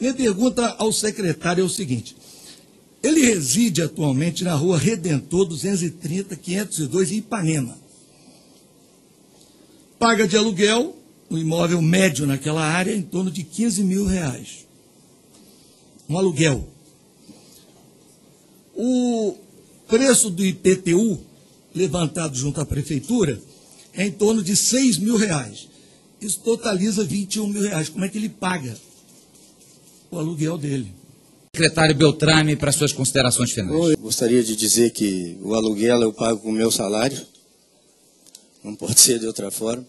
Minha pergunta ao secretário é o seguinte: ele reside atualmente na rua Redentor 230, 502, em Ipanema. Paga de aluguel, um imóvel médio naquela área, em torno de 15 mil reais. Um aluguel. O preço do IPTU, levantado junto à prefeitura, é em torno de 6 mil reais. Isso totaliza 21 mil reais. Como é que ele paga o aluguel dele? Secretário Beltrame, para suas considerações finais. Eu gostaria de dizer que o aluguel eu pago com o meu salário, não pode ser de outra forma.